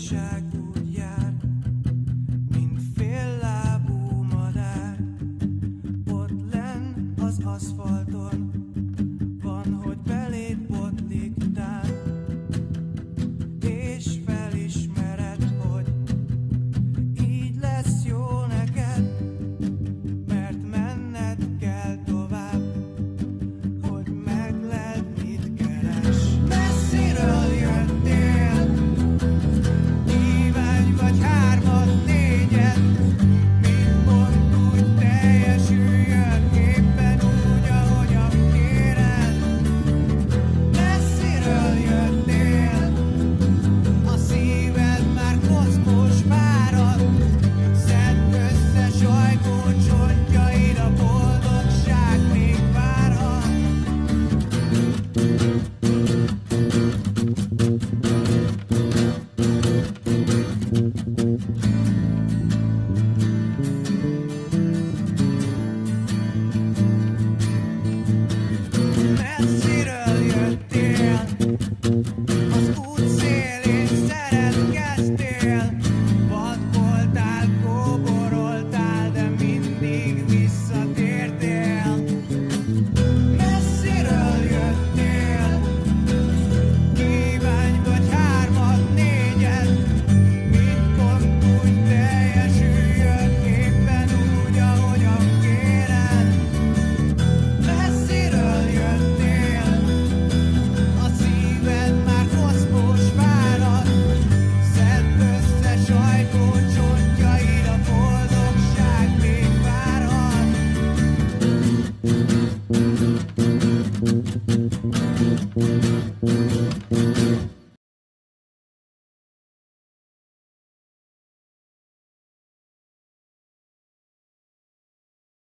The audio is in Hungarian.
Hazugság úgy ott len az aszfalt. Az útszélén szeretkeztél